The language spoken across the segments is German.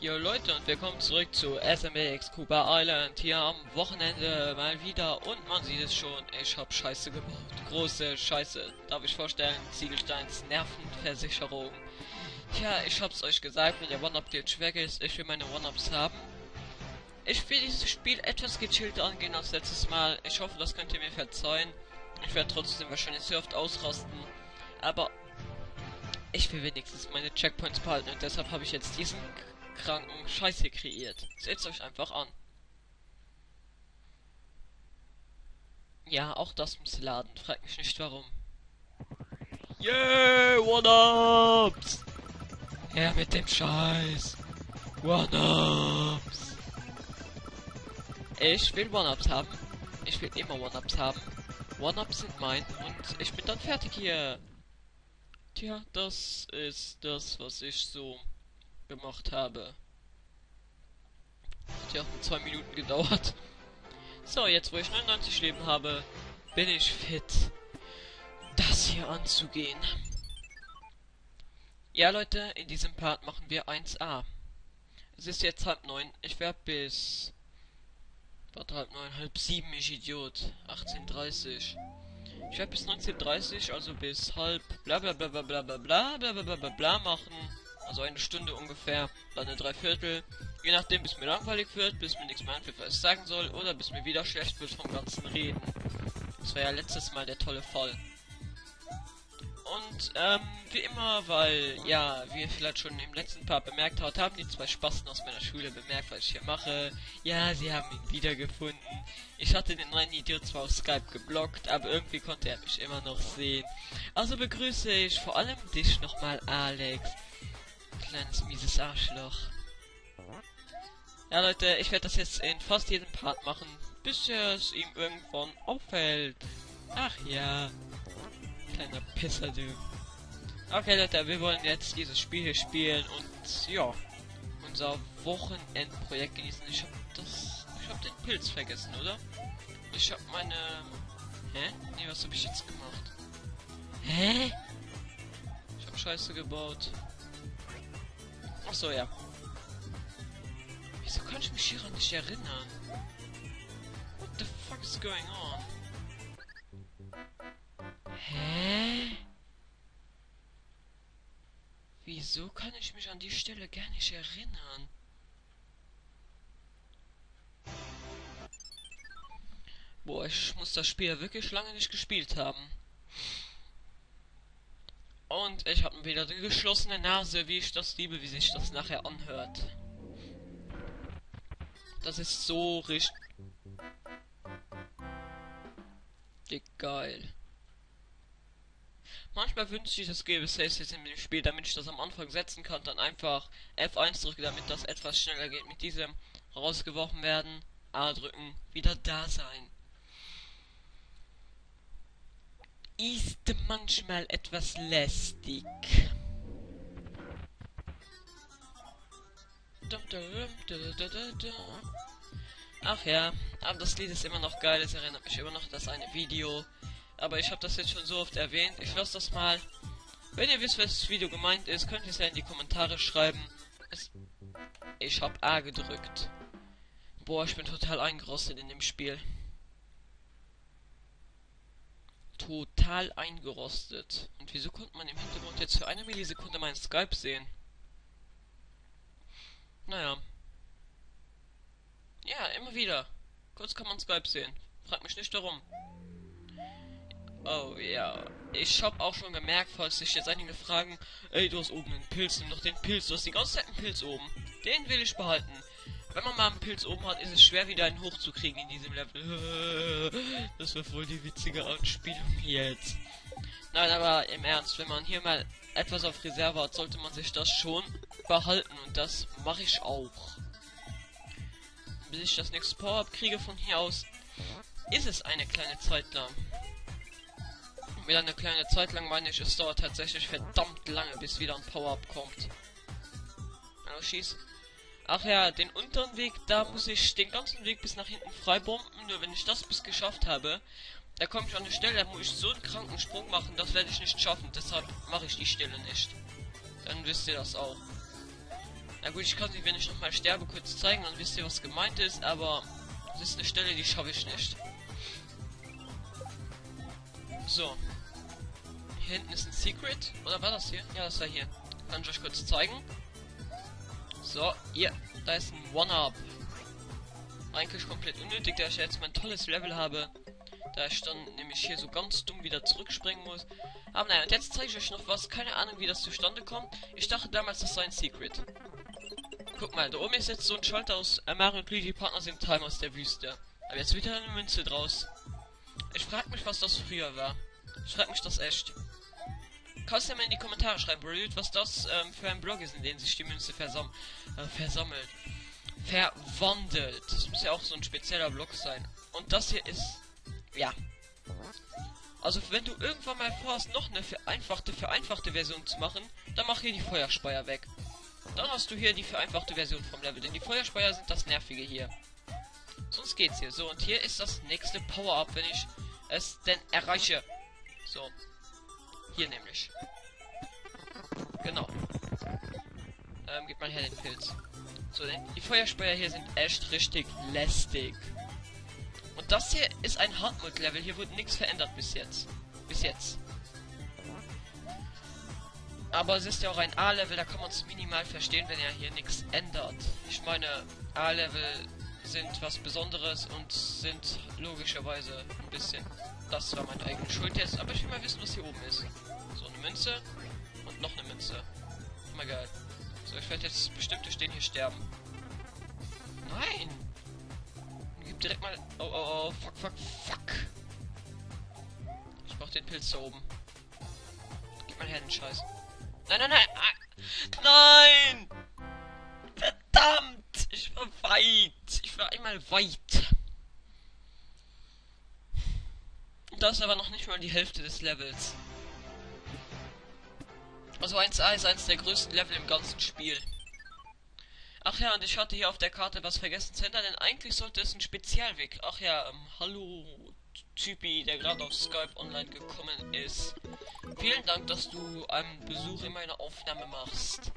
Jo Leute und willkommen zurück zu SMX Cuba Island. Hier am Wochenende mal wieder und man sieht es schon, ich hab Scheiße gebaut. Große Scheiße. Darf ich vorstellen, Ziegelsteins Nervenversicherung. Tja, ich hab's euch gesagt, wenn der One-Up jetzt weg ist, ich will meine One-Ups haben. Ich will dieses Spiel etwas gechillter angehen als letztes Mal. Ich hoffe, das könnt ihr mir verzeihen. Ich werde trotzdem wahrscheinlich sehr oft ausrasten. Aber ich will wenigstens meine Checkpoints behalten und deshalb habe ich jetzt diesen kranken Scheiße kreiert. Setzt euch einfach an. Ja, auch das muss laden. Fragt mich nicht warum. Yeah, One-Ups! Ja, mit dem Scheiß. One-Ups. Ich will One-Ups haben. Ich will immer One-Ups haben. One-Ups sind mein und ich bin dann fertig hier. Tja, das ist das, was ich so gemacht habe. Hat ja auch zwei Minuten gedauert. So, jetzt wo ich 99 Leben habe, bin ich fit, das hier anzugehen. Ja, Leute, in diesem Part machen wir 1a. Es ist jetzt halb neun. Ich werde bis... Warte, halb neun, halb sieben, ich Idiot. 18.30 Ich werde bis 19.30 also bis halb bla bla bla bla bla bla bla bla bla bla bla machen. Also eine Stunde ungefähr, dann eine Dreiviertel. Je nachdem, bis mir langweilig wird, bis mir nichts mehr einfällt, was ich sagen soll, oder bis mir wieder schlecht wird vom ganzen Reden. Das war ja letztes Mal der tolle Fall. Und, ähm, wie immer, weil, ja, wie ihr vielleicht schon im letzten Part bemerkt habt, haben die zwei Spasten aus meiner Schule bemerkt, was ich hier mache. Ja, sie haben ihn wiedergefunden. Ich hatte den neuen Idiot zwar auf Skype geblockt, aber irgendwie konnte er mich immer noch sehen. Also begrüße ich vor allem dich nochmal, Alex. Kleines mieses Arschloch. Ja, Leute, ich werde das jetzt in fast jedem Part machen, bis es ihm irgendwann auffällt. Ach ja. Kleiner Pisser, du. Okay, Leute, wir wollen jetzt dieses Spiel hier spielen und ja, unser Wochenendprojekt genießen. Ich hab das, ich hab den Pilz vergessen, oder? Ich hab meine, hä? Nee, was hab ich jetzt gemacht? Hä? Ich hab Scheiße gebaut. Ach so, ja. Wieso kann ich mich hier nicht erinnern? What the fuck is going on? Hä? Wieso kann ich mich an die Stelle gar nicht erinnern? Boah, ich muss das Spiel wirklich lange nicht gespielt haben. Und ich habe wieder die geschlossene Nase, wie ich das liebe, wie sich das nachher anhört. Das ist so richtig... Geil. Manchmal wünsche ich, es gäbe Saves jetzt in dem Spiel, damit ich das am Anfang setzen kann, dann einfach F1 drücke, damit das etwas schneller geht. Mit diesem rausgeworfen werden, A drücken, wieder da sein. Ist manchmal etwas lästig. Ach ja, aber das Lied ist immer noch geil, es erinnert mich immer noch an das eine Video. Aber ich habe das jetzt schon so oft erwähnt. Ich lasse das mal. Wenn ihr wisst, was das Video gemeint ist, könnt ihr es ja in die Kommentare schreiben. Es ich habe A gedrückt. Boah, ich bin total eingerostet in dem Spiel. Total eingerostet. Und wieso konnte man im Hintergrund jetzt für eine Millisekunde meinen Skype sehen? Naja. Ja, immer wieder. Kurz kann man Skype sehen. Frag mich nicht darum. Oh ja. Ich hab auch schon gemerkt, falls sich jetzt einige fragen, ey, du hast oben einen Pilz, nimm doch den Pilz, du hast die ganze Zeit einen Pilz oben. Den will ich behalten. Wenn man mal einen Pilz oben hat, ist es schwer wieder einen hochzukriegen in diesem Level. Das wäre wohl die witzige Anspielung jetzt. Nein, aber im Ernst, wenn man hier mal etwas auf Reserve hat, sollte man sich das schon behalten und das mache ich auch. Bis ich das nächste Power-Up kriege von hier aus, ist es eine kleine Zeit lang wieder eine kleine Zeit lang meine ich, es dauert tatsächlich verdammt lange, bis wieder ein Power-Up kommt. Also schieß. Ach ja, den unteren Weg, da muss ich den ganzen Weg bis nach hinten freibomben. Nur wenn ich das bis geschafft habe, da komme ich an eine Stelle, da muss ich so einen kranken Sprung machen, das werde ich nicht schaffen. Deshalb mache ich die Stelle nicht. Dann wisst ihr das auch. Na gut, ich kann sie, wenn ich noch mal sterbe, kurz zeigen, dann wisst ihr, was gemeint ist, aber das ist eine Stelle, die schaffe ich nicht. So. Hier hinten ist ein Secret. Oder war das hier? Ja, das war hier. Kann ich euch kurz zeigen. So, hier. Da ist ein One-Up. Eigentlich komplett unnötig, da ich jetzt mein tolles Level habe. Da ich dann nämlich hier so ganz dumm wieder zurückspringen muss. Aber naja, und jetzt zeige ich euch noch was. Keine Ahnung, wie das zustande kommt. Ich dachte damals, das sei ein Secret. Guck mal, da oben ist jetzt so ein Schalter aus äh, Mario und Luigi Partner sind Time aus der Wüste. Aber jetzt wieder eine Münze draus. Ich frag mich, was das früher war. Ich frag mich das echt. Kannst du ja mal in die Kommentare schreiben, Brilliant, was das ähm, für ein Blog ist, in dem sich die Münze versam äh, versammelt. Verwandelt. Das muss ja auch so ein spezieller Blog sein. Und das hier ist... Ja. Also wenn du irgendwann mal vorhast, noch eine vereinfachte, vereinfachte Version zu machen, dann mach hier die Feuerspeier weg. Dann hast du hier die vereinfachte Version vom Level, denn die Feuerspeier sind das Nervige hier. Sonst geht's hier. So, und hier ist das nächste Power-Up, wenn ich es denn erreiche. So. Hier nämlich. Genau. Ähm, gib mal her den Pilz. So, denn die Feuerspeier hier sind echt richtig lästig. Und das hier ist ein Hardmode-Level. Hier wurde nichts verändert bis jetzt. Bis jetzt. Aber es ist ja auch ein A-Level, da kann man es minimal verstehen, wenn er hier nichts ändert. Ich meine, A-Level sind was Besonderes und sind logischerweise ein bisschen. Das war meine eigene Schuld jetzt, aber ich will mal wissen, was hier oben ist. So, eine Münze und noch eine Münze. Immer geil. So, ich werde jetzt bestimmte stehen hier sterben. Nein! Gib direkt mal. Oh, oh, oh, fuck, fuck, fuck. Ich brauch den Pilz da oben. Gib mal her den Scheiß. Nein, nein, nein! Ah, nein! Verdammt! Ich war weit! Ich war einmal weit! Das ist aber noch nicht mal die Hälfte des Levels. Also 1A ist eines der größten Level im ganzen Spiel. Ach ja, und ich hatte hier auf der Karte was vergessen zu ändern, denn eigentlich sollte es ein Spezialweg. Ach ja, ähm, hallo Typi, der gerade auf Skype online gekommen ist. Vielen Dank, dass du einen Besuch in meiner Aufnahme machst.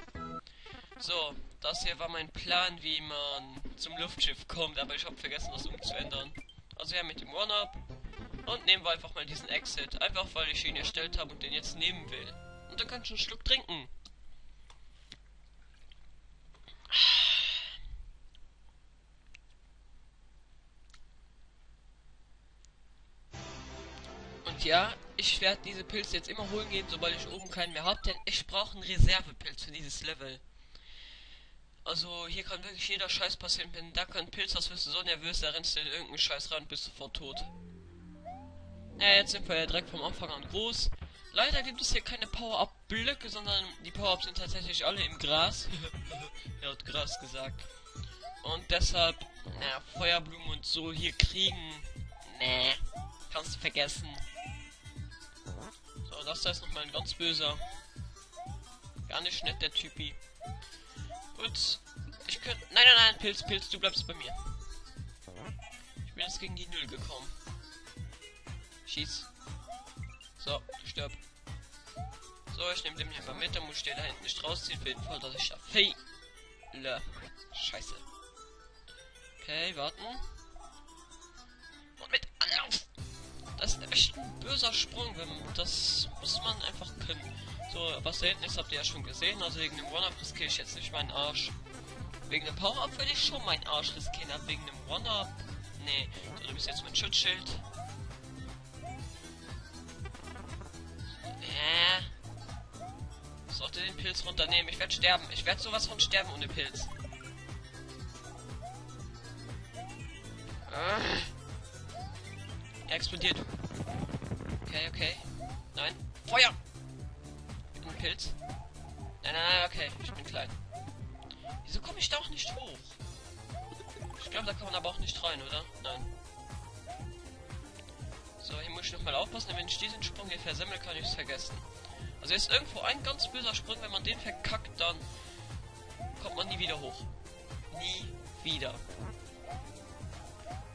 So, das hier war mein Plan, wie man zum Luftschiff kommt, aber ich habe vergessen, das umzuändern. Also ja, mit dem One-Up. Und nehmen wir einfach mal diesen Exit. Einfach, weil ich ihn erstellt habe und den jetzt nehmen will. Und dann kann ich einen Schluck trinken. Und ja, ich werde diese Pilze jetzt immer holen gehen, sobald ich oben keinen mehr habe, denn ich brauche einen Reservepilz für dieses Level. Also hier kann wirklich jeder Scheiß passieren. Wenn da kein Pilz hast, wirst du so nervös, da rennst du in irgendeinen Scheiß ran und bist sofort tot. Ja, jetzt sind wir ja direkt vom Anfang an groß. Leider gibt es hier keine Power-Up-Blöcke, sondern die Power-Ups sind tatsächlich alle im Gras. er hat Gras gesagt. Und deshalb, naja, Feuerblumen und so hier kriegen. Nee, kannst du vergessen. So, das da ist nochmal ein ganz böser. Gar nicht nett, der Typi. Gut. Ich könnte. Nein, nein, nein, Pilz, Pilz, du bleibst bei mir. Ich bin jetzt gegen die Null gekommen. Schieß. So, stirb. So, ich nehme den hier mal mit, dann muss ich den da hinten nicht rausziehen, für den Fall, dass ich da fehle. Scheiße. Okay, warten. Und mit Anlauf! Das ist echt ein böser Sprung, wenn das muss man einfach können. So, was da hinten ist, habt ihr ja schon gesehen, also wegen dem One-Up riskiere ich jetzt nicht meinen Arsch. Wegen dem Power-Up würde ich schon meinen Arsch riskieren, aber wegen dem One-Up, nee. So, du bist jetzt mein Schutzschild. Äh. Sollte den Pilz runternehmen. Ich werde sterben. Ich werde sowas von sterben ohne Pilz. Er explodiert. Okay, okay. Nein. Feuer! Pilz. Nein, nein, okay. Ich bin klein. Wieso komme ich da auch nicht hoch? Ich glaube, da kann man aber auch nicht rein, oder? Nein. So, hier muss ich nochmal aufpassen, wenn ich diesen Sprung hier versemmel, kann ich es vergessen. Also ist irgendwo ein ganz böser Sprung, wenn man den verkackt, dann kommt man nie wieder hoch. Nie wieder.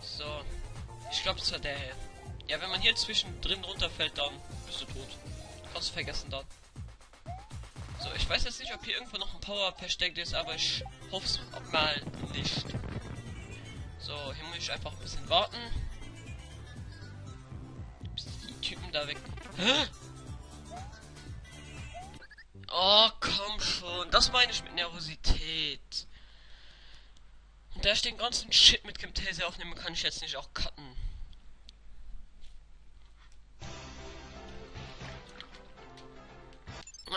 So. Ich glaube, es war der hier. Ja, wenn man hier zwischendrin runterfällt, dann bist du tot. Kannst du vergessen dann. So, ich weiß jetzt nicht, ob hier irgendwo noch ein Power versteckt ist, aber ich hoffe es mal nicht. So, hier muss ich einfach ein bisschen warten. Bis die Typen da weg. Hä? Oh, komm schon. Das meine ich mit Nervosität. Und da ich den ganzen Shit mit Camtasia aufnehme, kann ich jetzt nicht auch cutten.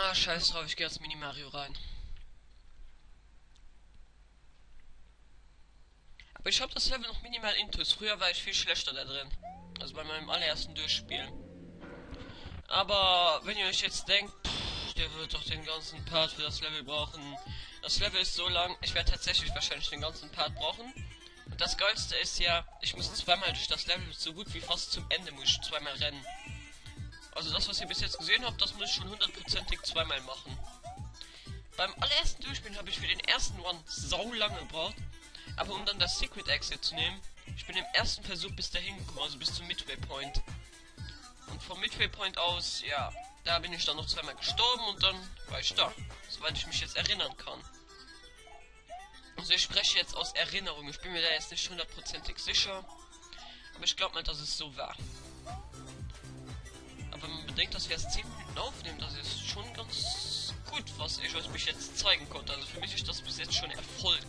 Ah, scheiß drauf, ich gehe als Mini Mario rein. Aber ich habe das Level noch minimal intus. Früher war ich viel schlechter da drin. Also bei meinem allerersten Durchspielen. Aber wenn ihr euch jetzt denkt, pff, der wird doch den ganzen Part für das Level brauchen. Das Level ist so lang, ich werde tatsächlich wahrscheinlich den ganzen Part brauchen. Und das Geilste ist ja, ich muss zweimal durch das Level so gut wie fast zum Ende muss ich zweimal rennen. Also das, was ihr bis jetzt gesehen habt, das muss ich schon hundertprozentig zweimal machen. Beim allerersten Durchspielen habe ich für den ersten One sau lange gebraucht. Aber um dann das Secret Exit zu nehmen, ich bin im ersten Versuch bis dahin gekommen, also bis zum Midway Point. Und vom Midway Point aus, ja, da bin ich dann noch zweimal gestorben und dann war ich da. Soweit ich mich jetzt erinnern kann. Also ich spreche jetzt aus Erinnerung. Ich bin mir da jetzt nicht hundertprozentig sicher. Aber ich glaube mal, dass es so war. Aber wenn man bedenkt, dass wir erst 10 Minuten aufnehmen, das ist schon ganz gut, was ich euch bis jetzt zeigen konnte. Also für mich ist das bis jetzt schon Erfolg.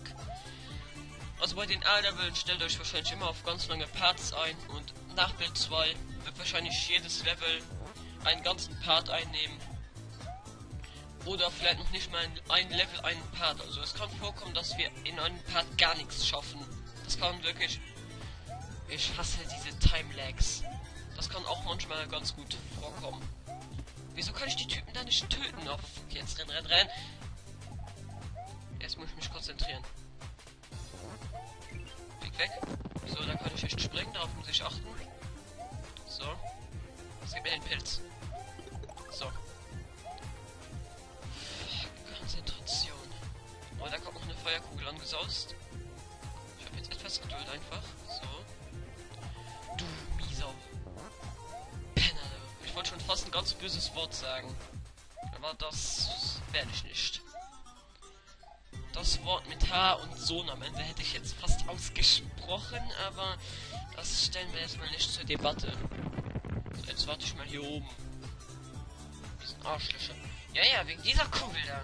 Also bei den A-Leveln stellt euch wahrscheinlich immer auf ganz lange Parts ein und nach Bild 2 wird wahrscheinlich jedes Level einen ganzen Part einnehmen. Oder vielleicht noch nicht mal ein Level einen Part. Also es kann vorkommen, dass wir in einem Part gar nichts schaffen. Das kann wirklich... Ich hasse diese Time-Lags. Das kann auch manchmal ganz gut vorkommen. Wieso kann ich die Typen da nicht töten? Oh, jetzt renn, renn, renn. Jetzt muss ich mich konzentrieren. Weg, weg. So, da kann ich echt springen, darauf muss ich achten. So. Jetzt gib mir den Pilz. So. Böses Wort sagen. Aber das werde ich nicht. Das Wort mit H und Sohn am Ende hätte ich jetzt fast ausgesprochen, aber das stellen wir jetzt mal nicht zur Debatte. So, jetzt warte ich mal hier oben. Diesen Arschlöcher. Ja, ja, wegen dieser Kugel da.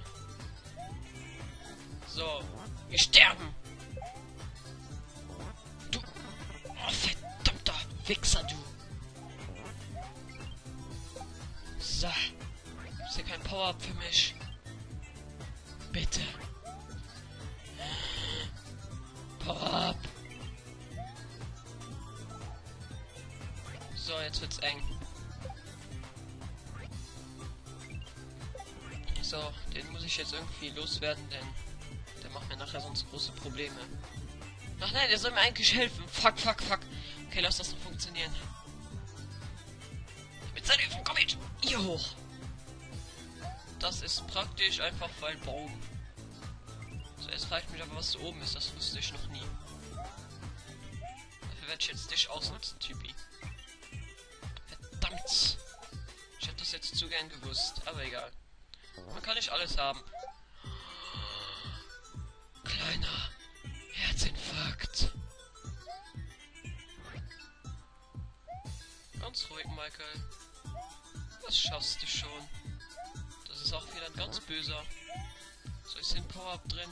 So, wir sterben. Du. Oh, verdammter Wichser, du. Kein Power-Up für mich. Bitte. Power-Up. So, jetzt wird's eng. So, den muss ich jetzt irgendwie loswerden, denn der macht mir nachher sonst große Probleme. Ach nein, der soll mir eigentlich helfen. Fuck, fuck, fuck. Okay, lass das noch funktionieren. Mit seinen Hilfen, komm mit! Hier hoch! Das ist praktisch einfach weil Baum. So, jetzt fragt mich aber, was da oben ist. Das wusste ich noch nie. Dafür werde ich jetzt dich ausnutzen, Typi. Verdammt! Ich hätte das jetzt zu gern gewusst, aber egal. Man kann nicht alles haben. Kleiner Herzinfarkt. Ganz ruhig, Michael. Das schaffst du schon. Ist auch wieder ein ganz böser. So, ist ein Power-Up drin?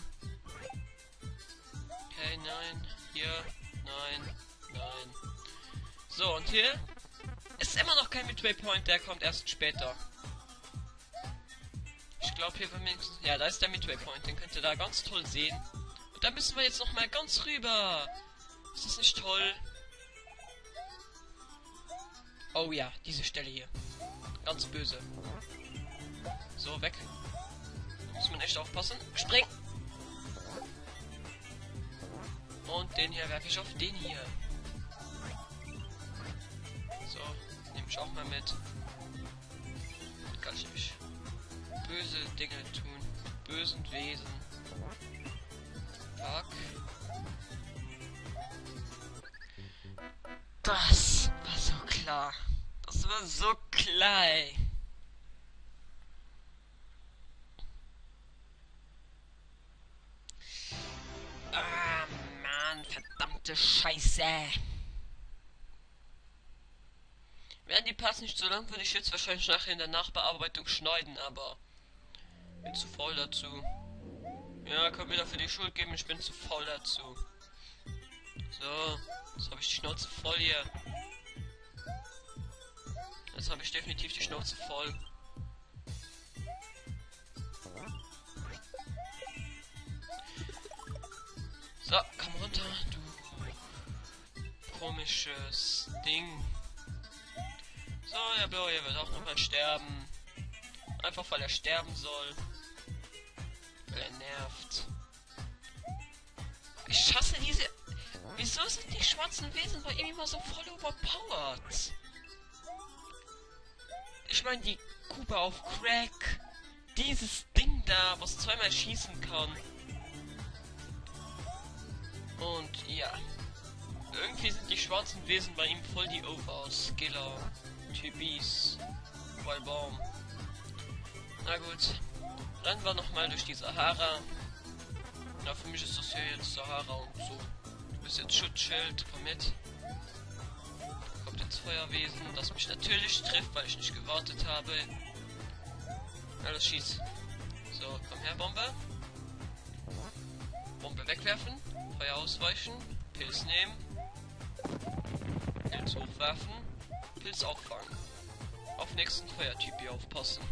Okay, nein. Hier, nein, nein. So, und hier ist immer noch kein Midway Point, der kommt erst später. Ich glaube hier wenigstens... Ja, da ist der Midway Point, den könnt ihr da ganz toll sehen. Und da müssen wir jetzt noch mal ganz rüber. Ist das nicht toll? Oh ja, diese Stelle hier. Ganz böse. So, weg. Muss man echt aufpassen. Spring! Und den hier werfe ich auf den hier. So, nehme ich auch mal mit. Kann ich nämlich böse Dinge tun. Bösen Wesen. Fuck. Das war so klar. Das war so ey. Verdammte Scheiße. Wären die Parts nicht so lang, würde ich jetzt wahrscheinlich nachher in der Nachbearbeitung schneiden, aber bin zu faul dazu. Ja, könnt mir dafür die Schuld geben, ich bin zu faul dazu. So, jetzt habe ich die Schnauze voll hier. Jetzt habe ich definitiv die Schnauze voll. So, komm runter, du komisches Ding. So, der Blaue wird auch nochmal sterben. Einfach weil er sterben soll. Weil er nervt. Ich hasse diese... Wieso sind die schwarzen Wesen bei ihm immer so voll overpowered? Ich meine, die Kuba auf Crack. Dieses Ding da, was zweimal schießen kann. Und ja. Irgendwie sind die schwarzen Wesen bei ihm voll die Overs. Skiller, Tybis, Walbaum. Na gut. Rennen wir nochmal durch die Sahara. Na, für mich ist das hier jetzt Sahara und so. Du bist jetzt Schutzschild, komm mit. Kommt ins Feuerwesen, das mich natürlich trifft, weil ich nicht gewartet habe. Alles schieß. So, komm her, Bombe. Bombe wegwerfen. Feuer ausweichen. Pilz nehmen. Pilz hochwerfen. Pilz auffangen. Auf nächsten Feuertyp hier aufpassen.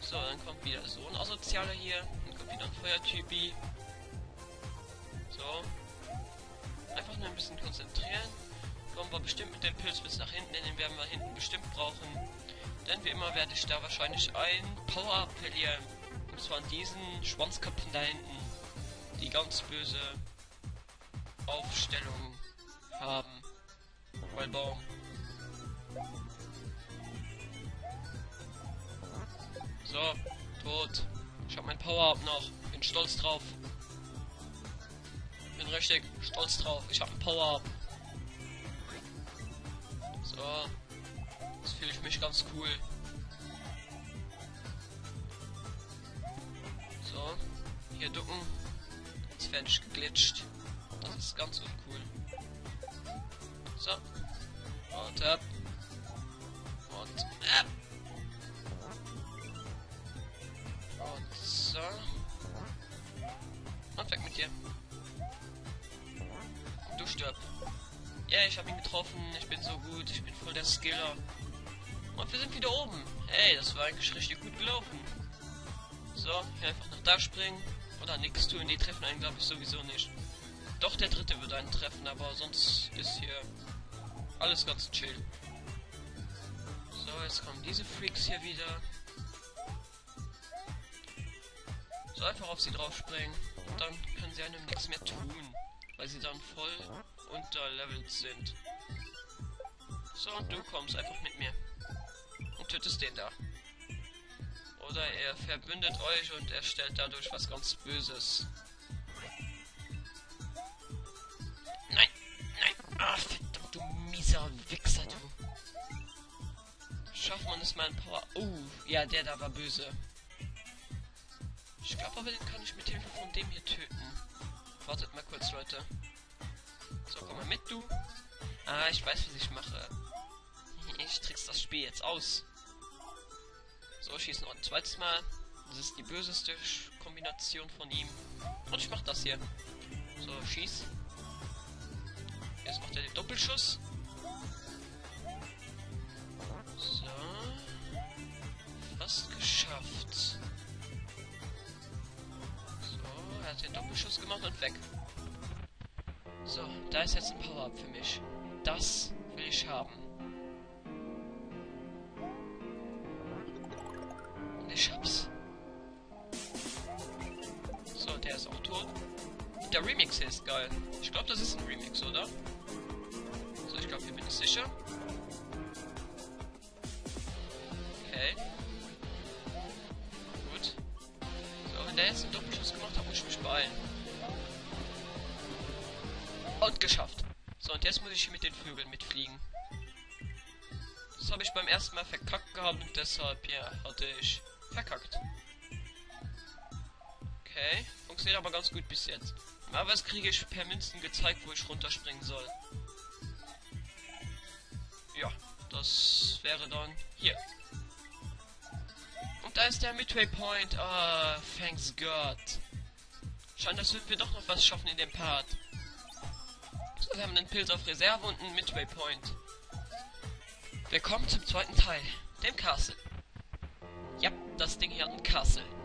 So, dann kommt wieder so ein Asozialer hier. Dann kommt wieder ein Feuertypi. So. Einfach nur ein bisschen konzentrieren. Kommen wir bestimmt mit dem Pilz bis nach hinten, den werden wir hinten bestimmt brauchen. Denn wie immer werde ich da wahrscheinlich ein Power-Up verlieren. Und zwar an diesen Schwanzköpfen da hinten. Die ganz böse Aufstellung haben. Mein Baum. So, tot. Ich habe mein Power-Up noch. Bin stolz drauf. Bin richtig stolz drauf. Ich habe ein Power-Up. So. Jetzt fühle ich mich ganz cool. So. Hier ducken. Jetzt werde ich geglitscht. Das ist ganz uncool. So. Und ab. Und ab. Und so. Und weg mit dir. Du stirb. Ja, ich habe ihn getroffen. Ich bin so gut. Ich bin voll der Skiller. Und wir sind wieder oben. Hey, das war eigentlich richtig gut gelaufen. So, hier einfach nach da springen. Oder nichts tun. Die treffen einen, glaube ich, sowieso nicht. Doch, der dritte wird einen treffen, aber sonst ist hier alles ganz chill. So, jetzt kommen diese Freaks hier wieder. So einfach auf sie drauf springen. Und dann können sie einem nichts mehr tun. Weil sie dann voll unterlevelt sind. So, und du kommst einfach mit mir. Und tötest den da. Oder er verbündet euch und erstellt dadurch was ganz Böses. Nein, nein. Ah, verdammt, du mieser Wichser, du. Schafft man es mal ein Power... Oh, ja, der da war böse. Ich glaube aber, den kann ich mit Hilfe von dem hier töten. Wartet mal kurz, Leute. So, komm mal mit, du. Ah, ich weiß, was ich mache. Ich trick's das Spiel jetzt aus. So, schießen ein zweites Mal. Das ist die böseste Kombination von ihm. Und ich mach das hier. So, schieß. Jetzt macht er den Doppelschuss. So. Fast geschafft. So, er hat den Doppelschuss gemacht und weg. So, da ist jetzt ein Power-Up für mich. Das will ich haben. Remix hier ist geil. Ich glaube, das ist ein Remix, oder? So, ich glaube, hier bin ich sicher. Okay. Gut. So, wenn der jetzt einen Doppelschuss gemacht hat, muss ich mich beeilen. Und geschafft. So, und jetzt muss ich hier mit den Vögeln mitfliegen. Das habe ich beim ersten Mal verkackt gehabt und deshalb, ja, hatte ich verkackt. Okay, funktioniert aber ganz gut bis jetzt. Aber es kriege ich per Münzen gezeigt, wo ich runterspringen soll. Ja, das wäre dann hier. Und da ist der Midway Point. Ah, thanks God. Scheint, dass wir doch noch was schaffen in dem Part. So, wir haben einen Pilz auf Reserve und einen Midway Point. Willkommen zum zweiten Teil, dem Castle. Ja, das Ding hier hat ein Castle.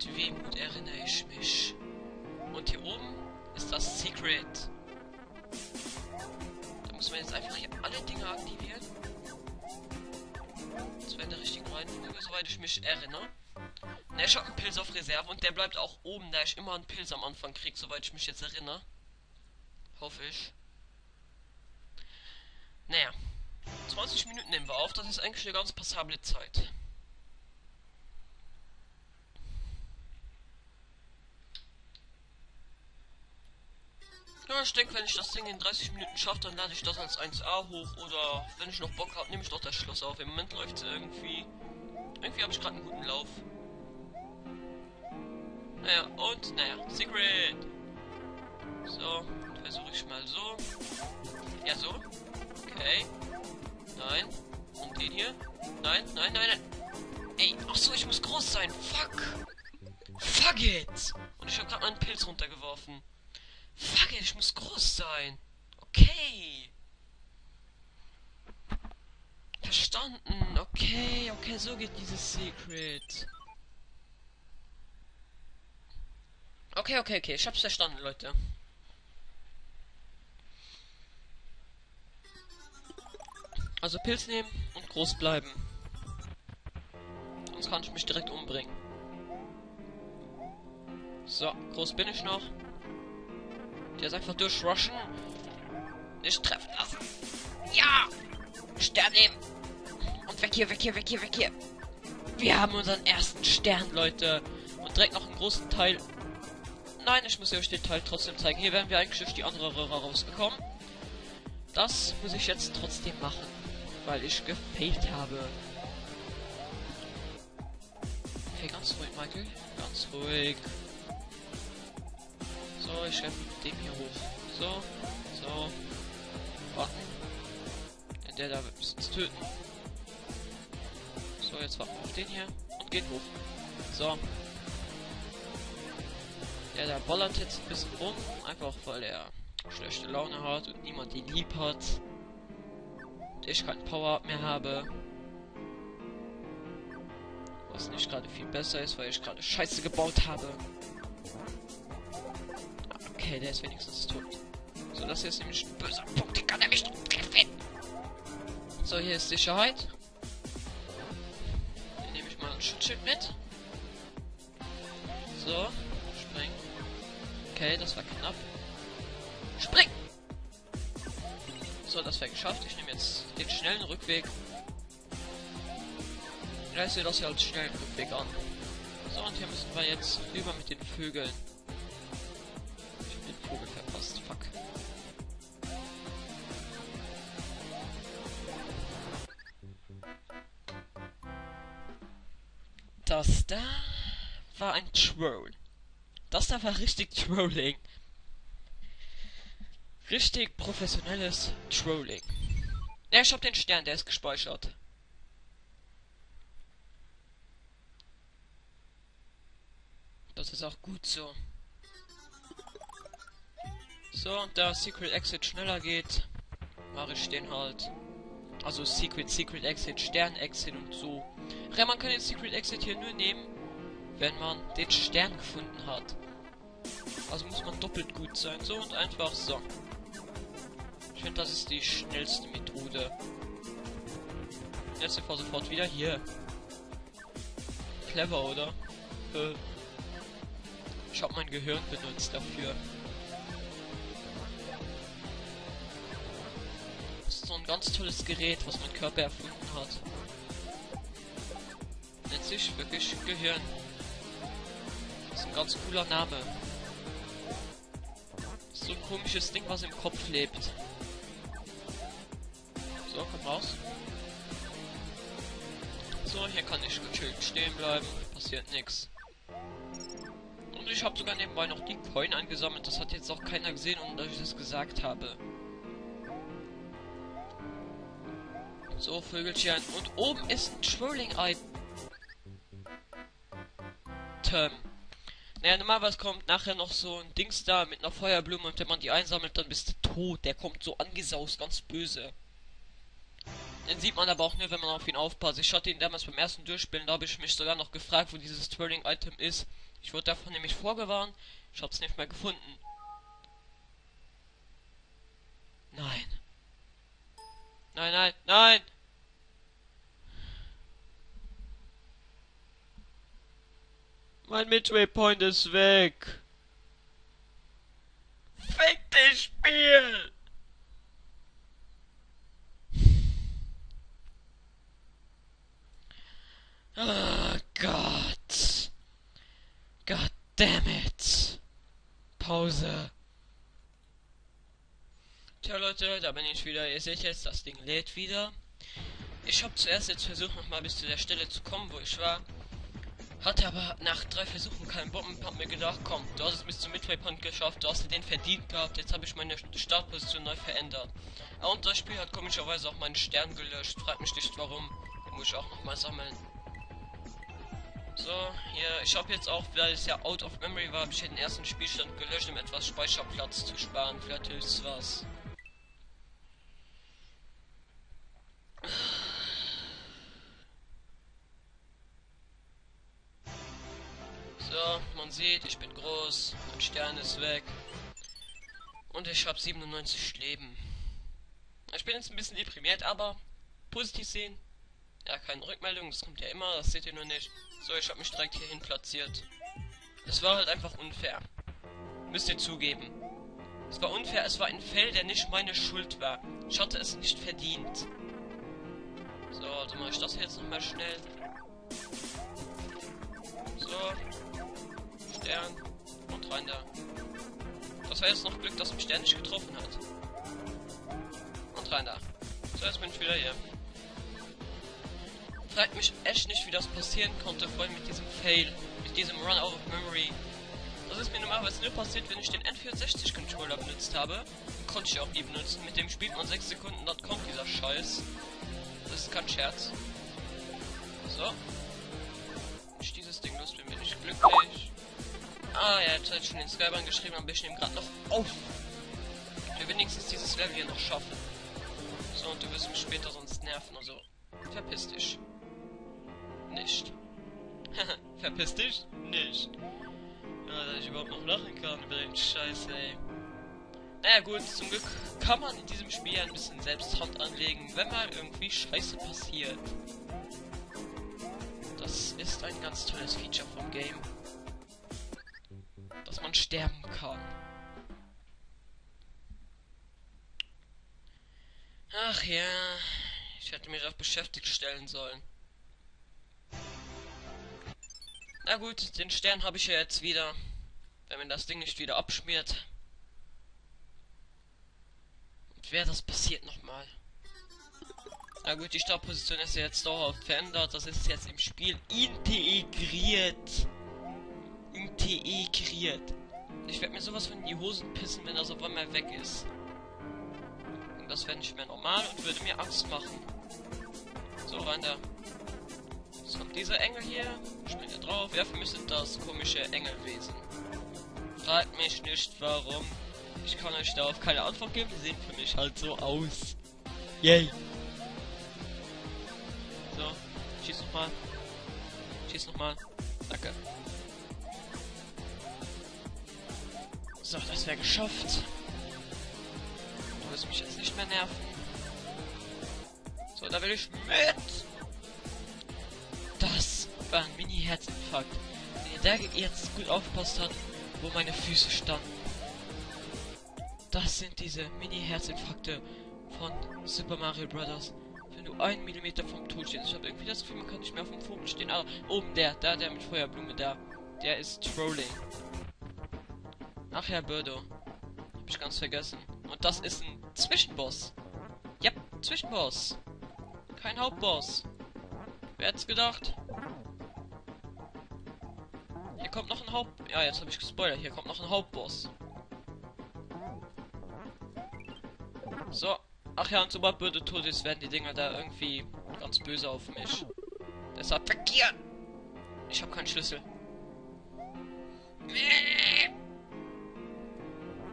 Mit Wehmut erinnere ich mich. Und hier oben ist das Secret. Da muss man jetzt einfach hier alle Dinge aktivieren. Das wäre der richtigen Reihenfolge, soweit ich mich erinnere. Ne, ich habe einen Pilz auf Reserve und der bleibt auch oben, da ich immer einen Pilz am Anfang krieg, soweit ich mich jetzt erinnere. Hoffe ich. Naja. 20 Minuten nehmen wir auf, das ist eigentlich eine ganz passable Zeit. Ja, ich denke, wenn ich das Ding in 30 Minuten schaffe, dann lade ich das als 1A hoch. Oder wenn ich noch Bock habe, nehme ich doch das Schloss auf. Im Moment läuft es irgendwie. Irgendwie habe ich gerade einen guten Lauf. Naja, und, naja, Secret. So, versuche ich mal so. Ja, so. Okay. Nein. Und den hier. Nein, nein, nein, nein. Ey, ach so, ich muss groß sein. Fuck. Fuck it. Und ich habe gerade meinen Pilz runtergeworfen. It, ich muss groß sein. Okay. Verstanden. Okay, okay, so geht dieses Secret. Okay, okay, okay. Ich hab's verstanden, Leute. Also Pilz nehmen und groß bleiben. Sonst kann ich mich direkt umbringen. So, groß bin ich noch. Ist einfach durchrushen. Nicht treffen lassen. Ja! Stern nehmen. Und weg hier, weg hier, weg hier, weg hier. Wir haben unseren ersten Stern, Leute. Und direkt noch einen großen Teil. Nein, ich muss euch den Teil trotzdem zeigen. Hier werden wir eigentlich durch die andere Röhre rausgekommen. Das muss ich jetzt trotzdem machen. Weil ich gefailt habe. Okay, ganz ruhig, Michael. Ganz ruhig. So, ich schreibe dem hier hoch. So, so. Warten. Denn der da wird uns töten. So, jetzt warten wir auf den hier. Und geht hoch. So. Der da bollert jetzt ein bisschen rum. Einfach weil er schlechte Laune hat und niemand ihn lieb hat. Und ich kein Power-Up mehr habe. Was nicht gerade viel besser ist, weil ich gerade Scheiße gebaut habe. Okay, der ist wenigstens tot. So, das hier ist nämlich ein böser Punkt, den kann er mich treffen. So, hier ist Sicherheit. Hier nehme ich mal ein Schutzschild mit. So, spring. Okay, das war knapp. Spring! So, das wäre geschafft. Ich nehme jetzt den schnellen Rückweg. Ich sehe das hier als schnellen Rückweg an. So, und hier müssen wir jetzt rüber mit den Vögeln. Vogel verpasst. Fuck. Das da war ein Troll. Das da war richtig Trolling. Richtig professionelles Trolling. Ja, ich hab den Stern, der ist gespeichert. Das ist auch gut so. So, und da Secret Exit schneller geht, mache ich den halt. Also Secret, Secret Exit, Stern Exit und so. Ja, man kann den Secret Exit hier nur nehmen, wenn man den Stern gefunden hat. Also muss man doppelt gut sein. So und einfach so. Ich finde, das ist die schnellste Methode. Jetzt sofort sofort wieder hier. Clever, oder? Äh, ich habe mein Gehirn benutzt dafür. Ganz tolles Gerät, was mein Körper erfunden hat. Nennt sich wirklich Gehirn. Das ist ein ganz cooler Name. So ein komisches Ding, was im Kopf lebt. So, komm raus. So, hier kann ich gechillt stehen bleiben. passiert nichts. Und ich habe sogar nebenbei noch die Coin angesammelt. Das hat jetzt auch keiner gesehen, und dass ich das gesagt habe. So, Vögelchen. Und oben ist ein Twirling-Item. Naja, normalerweise kommt nachher noch so ein Dings da mit einer Feuerblume und wenn man die einsammelt, dann bist du tot. Der kommt so angesaust, ganz böse. Den sieht man aber auch nur, wenn man auf ihn aufpasst. Ich hatte ihn damals beim ersten Durchspielen, da habe ich mich sogar noch gefragt, wo dieses Twirling-Item ist. Ich wurde davon nämlich vorgewarnt. Ich habe es nicht mehr gefunden. Nein. Nein, nein, nein! Mein Midway Point ist weg. Fick dich, Spiel! Oh Gott. God damn it. Pause. Tja Leute, da bin ich wieder. Ihr seht jetzt, das Ding lädt wieder. Ich habe zuerst jetzt versucht, nochmal bis zu der Stelle zu kommen, wo ich war. Hatte aber nach drei Versuchen keinen Bombenpump mehr gedacht, komm, du hast es bis zum Midway Point geschafft, du hast den verdient gehabt, jetzt habe ich meine Startposition neu verändert. Und das Spiel hat komischerweise auch meinen Stern gelöscht, frag mich nicht warum, den muss ich auch nochmal sammeln. So, hier, ich habe jetzt auch, weil es ja out of memory war, habe ich den ersten Spielstand gelöscht, um etwas Speicherplatz zu sparen, vielleicht hilft's was. Sieht, ich bin groß, mein Stern ist weg. Und ich habe 97 Leben. Ich bin jetzt ein bisschen deprimiert, aber positiv sehen. Ja, keine Rückmeldung, das kommt ja immer, das seht ihr nur nicht. So, ich habe mich direkt hierhin platziert. Es war halt einfach unfair. Müsst ihr zugeben. Es war unfair, es war ein Fell, der nicht meine Schuld war. Ich hatte es nicht verdient. So, also mache ich das jetzt nochmal schnell. So, Stern und rein da. Das war jetzt noch Glück, dass mich Stern nicht getroffen hat. Und rein da. So, jetzt bin ich wieder hier. Fragt mich echt nicht, wie das passieren konnte, vor allem mit diesem Fail, mit diesem Run out of Memory. Das ist mir normalerweise nur passiert, wenn ich den N64 Controller benutzt habe. Konnte ich auch nie benutzen. Mit dem spielt man 6 Sekunden, dann kommt dieser Scheiß. Das ist kein Scherz. So. Wenn ich dieses Ding los bin ich glücklich. Ah ja, jetzt hat schon den Skyban geschrieben, aber ich nehme gerade noch auf. Will wenigstens dieses Level hier noch schaffen. So, und du wirst mich später sonst nerven, also verpiss dich. Nicht. verpiss dich? Nicht. Ja, dass ich überhaupt noch lachen kann über den Scheiß, ey. Naja gut, zum Glück kann man in diesem Spiel ein bisschen selbst Hand anlegen, wenn mal irgendwie Scheiße passiert. Das ist ein ganz tolles Feature vom Game dass man sterben kann. Ach ja, ich hätte mich auf beschäftigt stellen sollen. Na gut, den Stern habe ich ja jetzt wieder. Wenn mir das Ding nicht wieder abschmiert. Und wer das passiert nochmal. Na gut, die Startposition ist ja jetzt dauerhaft verändert. Das ist jetzt im Spiel integriert integriert. Ich werde mir sowas von in die Hosen pissen, wenn das auf einmal weg ist. Und das wäre nicht mehr normal und würde mir Angst machen. So, rein da. Jetzt kommt dieser Engel hier. Springt er drauf. Wer vermisst das komische Engelwesen? Fragt mich nicht warum. Ich kann euch darauf keine Antwort geben. Die sehen für mich halt so aus. Yay. So, schieß nochmal. Schieß nochmal. Danke. So, das wäre geschafft. Du wirst mich jetzt nicht mehr nerven. So, da will ich mit. Das war ein Mini-Herzinfarkt. Wenn ihr da jetzt gut aufgepasst habt, wo meine Füße standen. Das sind diese Mini-Herzinfarkte von Super Mario Bros. Wenn du einen Millimeter vom Tod stehst. Ich habe irgendwie das Gefühl, man kann nicht mehr auf dem Vogel stehen. Aber oben der, da der mit Feuerblume da. Der ist Trolling. Ach ja, Birdo. Hab ich ganz vergessen. Und das ist ein Zwischenboss. Ja, Zwischenboss. Kein Hauptboss. Wer hätte gedacht? Hier kommt noch ein Haupt... Ja, jetzt habe ich gespoilert. Hier kommt noch ein Hauptboss. So. Ach ja, und sobald Bürde tot ist, werden die Dinger da irgendwie ganz böse auf mich. Deshalb weg hier! Ich habe keinen Schlüssel.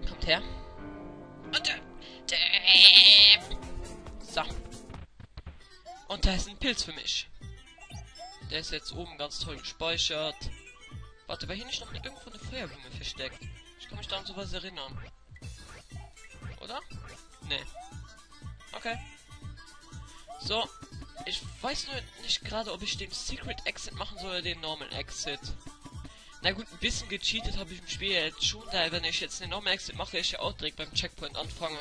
Kommt her. Und, äh, so. Und da ist ein Pilz für mich. Der ist jetzt oben ganz toll gespeichert. Warte, war hier nicht noch irgendwo eine Feuerblume versteckt? Ich kann mich da an sowas erinnern. Oder? Nee. Okay. So. Ich weiß nur nicht gerade, ob ich den Secret Exit machen soll oder den Normal Exit. Na gut, ein bisschen gecheatet habe ich im Spiel jetzt schon, da wenn ich jetzt den Normal Exit mache, ich ja auch direkt beim Checkpoint anfange.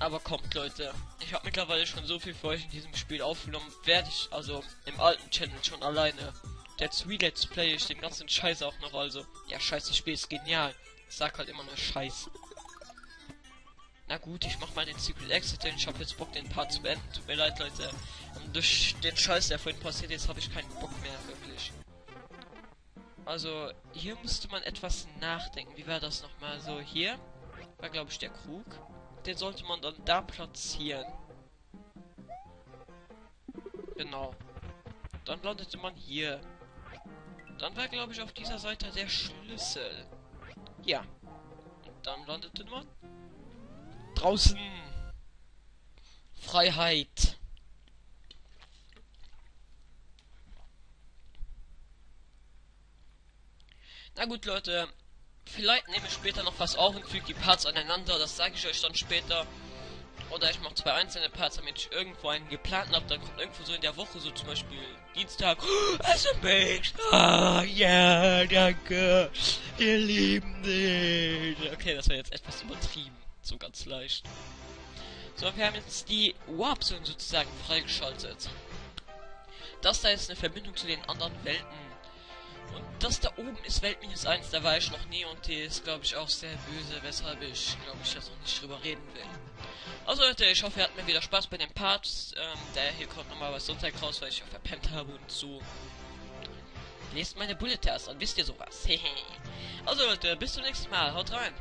Aber kommt Leute, ich habe mittlerweile schon so viel für euch in diesem Spiel aufgenommen, werde ich also im alten Channel schon alleine. Der Wii Let's Play ich den ganzen Scheiß auch noch, also. Ja, scheiße, das Spiel ist genial. Ich sag halt immer nur Scheiß. Na gut, ich mach mal den Secret Exit, denn ich habe jetzt Bock, den Part zu beenden. Tut mir leid, Leute. Und durch den Scheiß, der vorhin passiert ist, habe ich keinen Bock mehr, wirklich. Also, hier müsste man etwas nachdenken. Wie war das nochmal? So, hier war, glaube ich, der Krug den sollte man dann da platzieren. Genau. Dann landete man hier. Dann war, glaube ich, auf dieser Seite der Schlüssel. Ja. Und dann landete man draußen. Freiheit. Na gut, Leute. Vielleicht nehme ich später noch was auf und füge die Parts aneinander. Das sage ich euch dann später. Oder ich mache zwei einzelne Parts, damit ich irgendwo einen geplanten habe. Dann kommt irgendwo so in der Woche, so zum Beispiel Dienstag. Oh, SMX! Ah, ja, danke. Ihr lieben dich. Okay, das war jetzt etwas übertrieben. So ganz leicht. So, wir haben jetzt die Warp Zone sozusagen freigeschaltet. Das da ist eine Verbindung zu den anderen Welten und das da oben ist Welt minus 1, da war ich noch nie und die ist, glaube ich, auch sehr böse, weshalb ich, glaube ich, jetzt noch nicht drüber reden will. Also Leute, ich hoffe, ihr habt mir wieder Spaß bei den Parts. Ähm, der hier kommt nochmal was Sonntag raus, weil ich auch verpennt habe und so. Lest meine Bullet Test, dann wisst ihr sowas. also Leute, bis zum nächsten Mal. Haut rein.